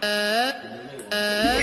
呃呃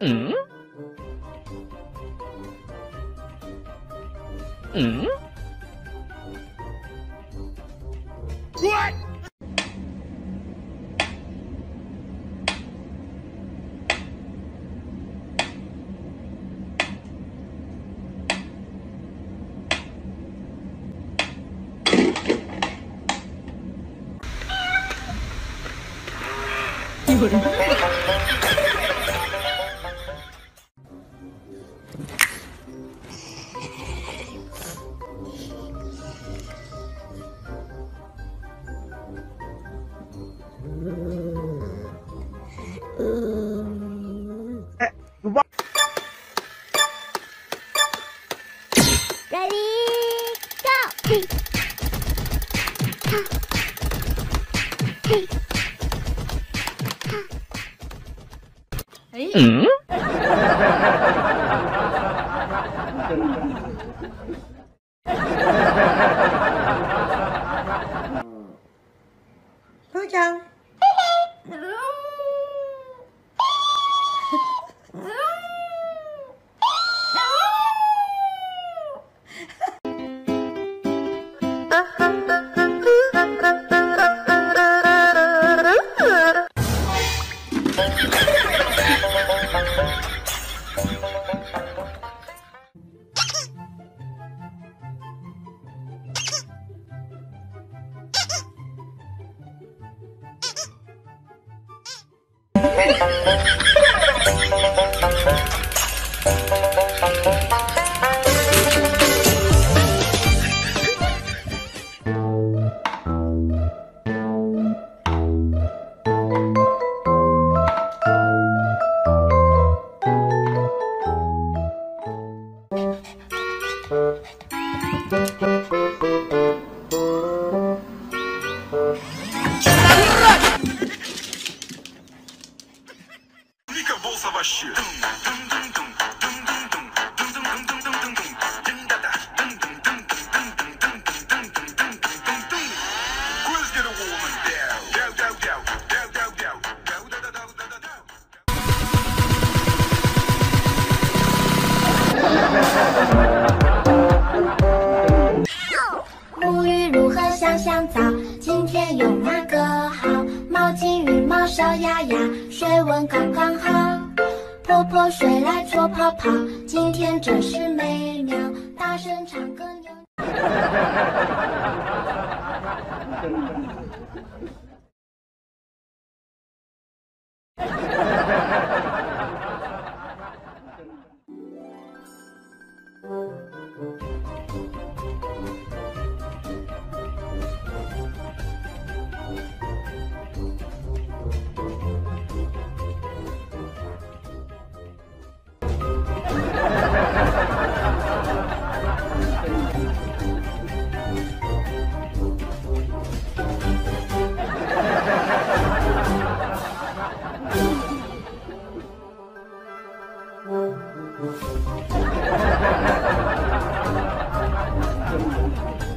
wap. Beep beep a doodle Hứa chăng? Tá Thank you. Tá 香香皂？今天用哪个好？毛巾、浴帽、小鸭鸭，水温刚刚好。泼泼水来搓泡泡，今天真是美妙。大声唱歌 Thank you.